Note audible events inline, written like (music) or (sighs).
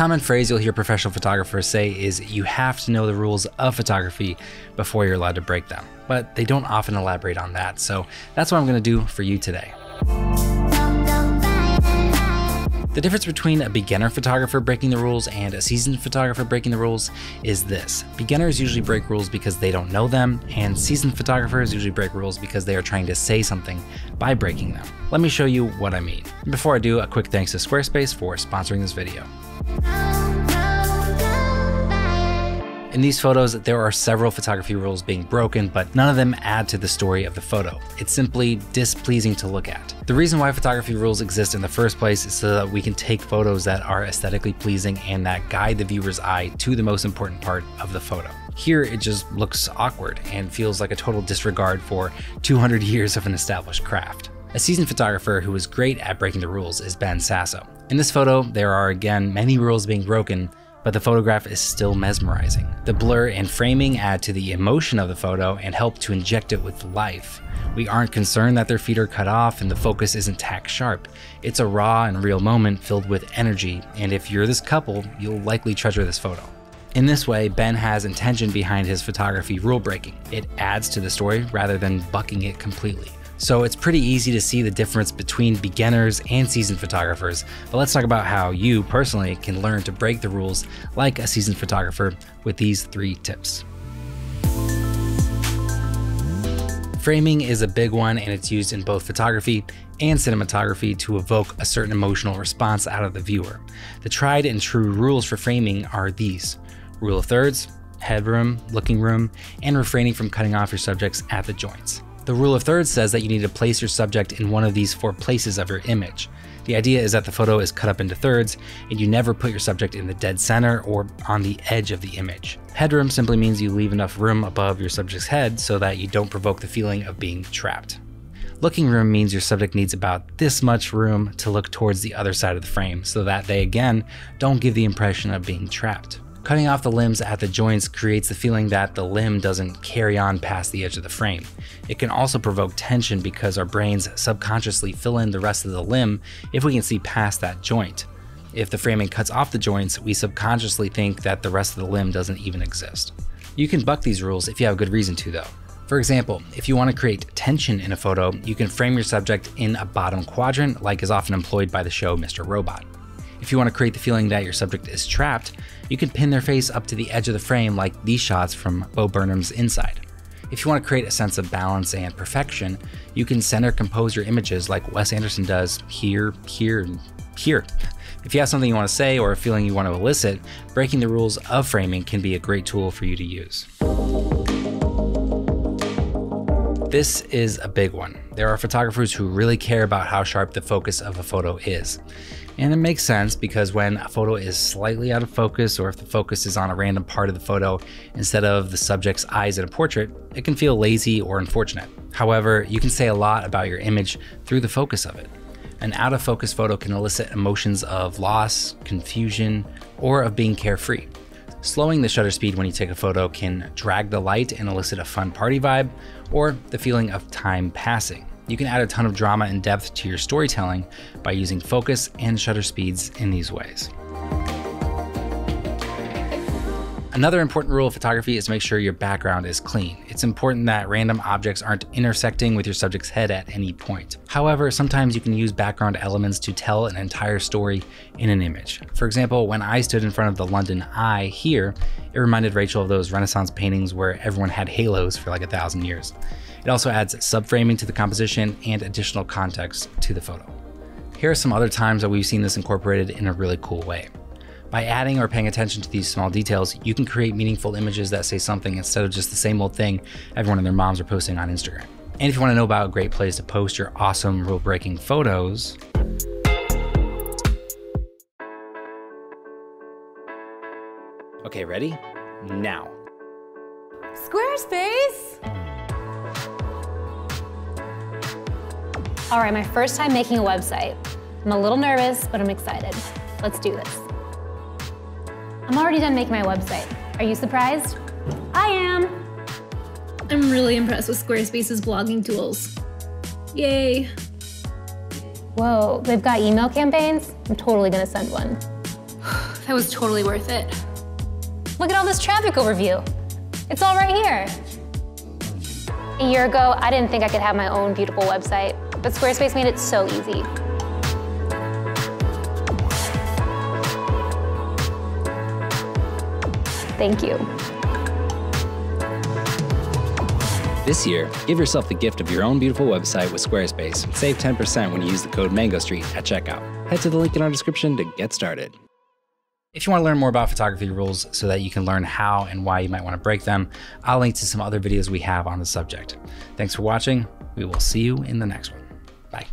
common phrase you'll hear professional photographers say is you have to know the rules of photography before you're allowed to break them. But they don't often elaborate on that, so that's what I'm gonna do for you today. The difference between a beginner photographer breaking the rules and a seasoned photographer breaking the rules is this. Beginners usually break rules because they don't know them, and seasoned photographers usually break rules because they are trying to say something by breaking them. Let me show you what I mean. Before I do, a quick thanks to Squarespace for sponsoring this video. In these photos, there are several photography rules being broken, but none of them add to the story of the photo. It's simply displeasing to look at. The reason why photography rules exist in the first place is so that we can take photos that are aesthetically pleasing and that guide the viewer's eye to the most important part of the photo. Here, it just looks awkward and feels like a total disregard for 200 years of an established craft. A seasoned photographer who is great at breaking the rules is Ben Sasso. In this photo, there are again many rules being broken, but the photograph is still mesmerizing. The blur and framing add to the emotion of the photo and help to inject it with life. We aren't concerned that their feet are cut off and the focus isn't tack sharp. It's a raw and real moment filled with energy, and if you're this couple, you'll likely treasure this photo. In this way, Ben has intention behind his photography rule breaking. It adds to the story rather than bucking it completely. So it's pretty easy to see the difference between beginners and seasoned photographers, but let's talk about how you personally can learn to break the rules like a seasoned photographer with these three tips. Framing is a big one and it's used in both photography and cinematography to evoke a certain emotional response out of the viewer. The tried and true rules for framing are these rule of thirds, headroom, looking room, and refraining from cutting off your subjects at the joints. The rule of thirds says that you need to place your subject in one of these four places of your image. The idea is that the photo is cut up into thirds and you never put your subject in the dead center or on the edge of the image. Headroom simply means you leave enough room above your subject's head so that you don't provoke the feeling of being trapped. Looking room means your subject needs about this much room to look towards the other side of the frame so that they again don't give the impression of being trapped. Cutting off the limbs at the joints creates the feeling that the limb doesn't carry on past the edge of the frame. It can also provoke tension because our brains subconsciously fill in the rest of the limb if we can see past that joint. If the framing cuts off the joints, we subconsciously think that the rest of the limb doesn't even exist. You can buck these rules if you have a good reason to though. For example, if you want to create tension in a photo, you can frame your subject in a bottom quadrant like is often employed by the show Mr. Robot. If you want to create the feeling that your subject is trapped, you can pin their face up to the edge of the frame like these shots from Bo Burnham's Inside. If you want to create a sense of balance and perfection, you can center compose your images like Wes Anderson does here, here, and here. If you have something you want to say or a feeling you want to elicit, breaking the rules of framing can be a great tool for you to use. This is a big one. There are photographers who really care about how sharp the focus of a photo is. And it makes sense because when a photo is slightly out of focus or if the focus is on a random part of the photo instead of the subject's eyes in a portrait, it can feel lazy or unfortunate. However, you can say a lot about your image through the focus of it. An out of focus photo can elicit emotions of loss, confusion, or of being carefree. Slowing the shutter speed when you take a photo can drag the light and elicit a fun party vibe, or the feeling of time passing. You can add a ton of drama and depth to your storytelling by using focus and shutter speeds in these ways. Another important rule of photography is to make sure your background is clean. It's important that random objects aren't intersecting with your subject's head at any point. However, sometimes you can use background elements to tell an entire story in an image. For example, when I stood in front of the London Eye here, it reminded Rachel of those Renaissance paintings where everyone had halos for like a thousand years. It also adds subframing to the composition and additional context to the photo. Here are some other times that we've seen this incorporated in a really cool way. By adding or paying attention to these small details, you can create meaningful images that say something instead of just the same old thing everyone and their moms are posting on Instagram. And if you want to know about a great place to post your awesome rule breaking photos, Okay, ready? Now. Squarespace! All right, my first time making a website. I'm a little nervous, but I'm excited. Let's do this. I'm already done making my website. Are you surprised? I am. I'm really impressed with Squarespace's blogging tools. Yay. Whoa, they've got email campaigns? I'm totally gonna send one. (sighs) That was totally worth it. Look at all this traffic overview. It's all right here. A year ago, I didn't think I could have my own beautiful website, but Squarespace made it so easy. Thank you. This year, give yourself the gift of your own beautiful website with Squarespace save 10% when you use the code MangoStreet at checkout. Head to the link in our description to get started. If you want to learn more about photography rules so that you can learn how and why you might want to break them, I'll link to some other videos we have on the subject. Thanks for watching. We will see you in the next one. Bye.